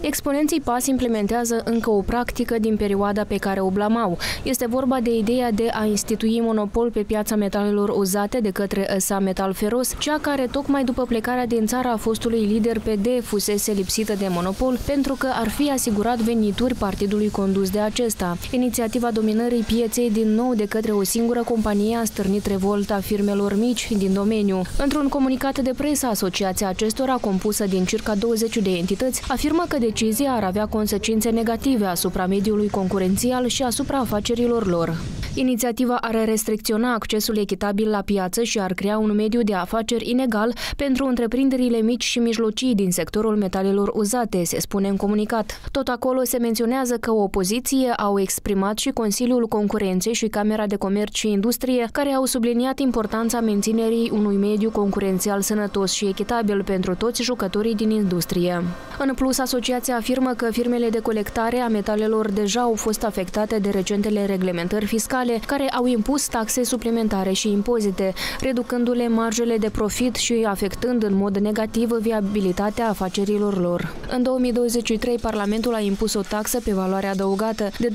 Exponenții PAS implementează încă o practică din perioada pe care o blamau. Este vorba de ideea de a institui monopol pe piața metalelor uzate de către ESA Metal Feros, cea care tocmai după plecarea din țara a fostului lider PD fusese lipsită de monopol pentru că ar fi asigurat venituri partidului condus de acesta. Inițiativa dominării pieței din nou de către o singură companie a stârnit revolta firmelor mici din domeniu. Într-un comunicat de presă, asociația acestora, compusă din circa 20 de entități, afirmă că decizia ar avea consecințe negative asupra mediului concurențial și asupra afacerilor lor. Inițiativa ar restricționa accesul echitabil la piață și ar crea un mediu de afaceri inegal pentru întreprinderile mici și mijlocii din sectorul metalelor uzate, se spune în comunicat. Tot acolo se menționează că o opoziție au exprimat și Consiliul Concurenței și Camera de Comerț și Industrie, care au subliniat importanța menținerii unui mediu concurențial sănătos și echitabil pentru toți jucătorii din industrie. În plus, asociația afirmă că firmele de colectare a metalelor deja au fost afectate de recentele reglementări fiscale care au impus taxe suplimentare și impozite, reducându-le marjele de profit și afectând în mod negativ viabilitatea afacerilor lor. În 2023, Parlamentul a impus o taxă pe valoare adăugată de 20%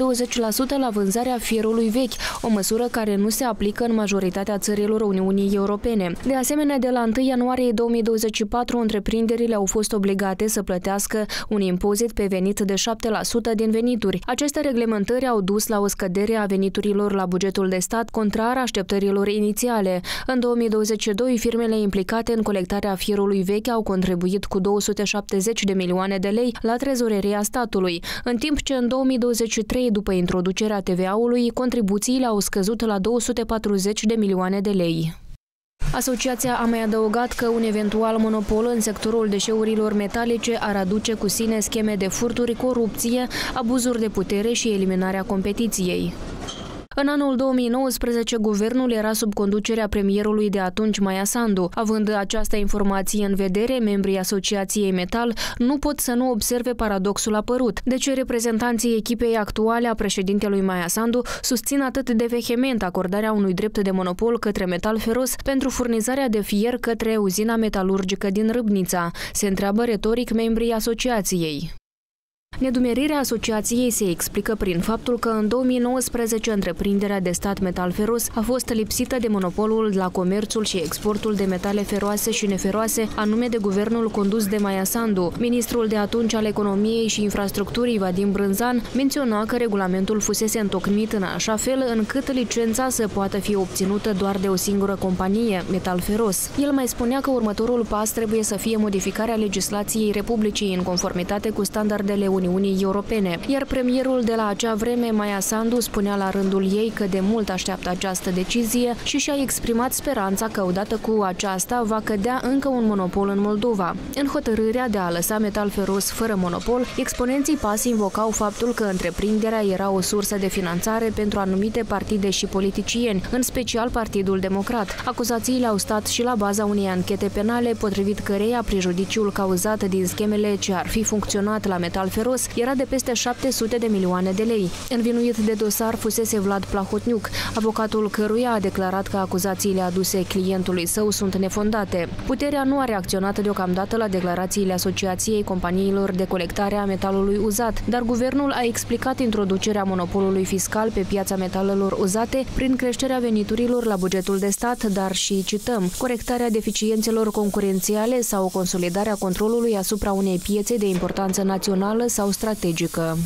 la vânzarea fierului vechi, o măsură care nu se aplică în majoritatea țărilor Uniunii Europene. De asemenea, de la 1 ianuarie 2024, întreprinderile au fost obligate să plătească un impozit pe venit de 7% din venituri. Aceste reglementări au dus la o scădere a veniturilor la bugetul de stat, contrar așteptărilor inițiale. În 2022, firmele implicate în colectarea fierului vechi au contribuit cu 270 de milioane de lei la trezoreria statului, în timp ce în 2023, după introducerea TVA-ului, contribuțiile au scăzut la 240 de milioane de lei. Asociația a mai adăugat că un eventual monopol în sectorul deșeurilor metalice ar aduce cu sine scheme de furturi, corupție, abuzuri de putere și eliminarea competiției. În anul 2019, guvernul era sub conducerea premierului de atunci, Maia Sandu. Având această informație în vedere, membrii Asociației Metal nu pot să nu observe paradoxul apărut. De ce reprezentanții echipei actuale a președintelui Maia Sandu susțin atât de vehement acordarea unui drept de monopol către metal feros pentru furnizarea de fier către uzina metalurgică din Râbnița? Se întreabă retoric membrii asociației. Nedumerirea asociației se explică prin faptul că în 2019 întreprinderea de stat Metal Feros a fost lipsită de monopolul la comerțul și exportul de metale feroase și neferoase, anume de guvernul condus de Maia Sandu. Ministrul de atunci al economiei și infrastructurii, Vadim Brânzan, menționa că regulamentul fusese întocmit în așa fel încât licența să poată fi obținută doar de o singură companie, Metal Feros. El mai spunea că următorul pas trebuie să fie modificarea legislației Republicii în conformitate cu standardele Uniunii Europene, iar premierul de la acea vreme, Maia Sandu, spunea la rândul ei că de mult așteaptă această decizie și și-a exprimat speranța că odată cu aceasta va cădea încă un monopol în Moldova. În hotărârea de a lăsa metal feros fără monopol, exponenții PAS invocau faptul că întreprinderea era o sursă de finanțare pentru anumite partide și politicieni, în special Partidul Democrat. Acuzațiile au stat și la baza unei anchete penale, potrivit căreia prejudiciul cauzat din schemele ce ar fi funcționat la metal feros Feros era de peste 700 de milioane de lei. Învinuit de dosar fusese Vlad Plahotniuc, avocatul căruia a declarat că acuzațiile aduse clientului său sunt nefondate. Puterea nu a reacționat deocamdată la declarațiile Asociației Companiilor de Colectare a Metalului Uzat, dar guvernul a explicat introducerea monopolului fiscal pe piața metalelor uzate prin creșterea veniturilor la bugetul de stat, dar și, cităm, corectarea deficiențelor concurențiale sau consolidarea controlului asupra unei piețe de importanță națională sau strategică.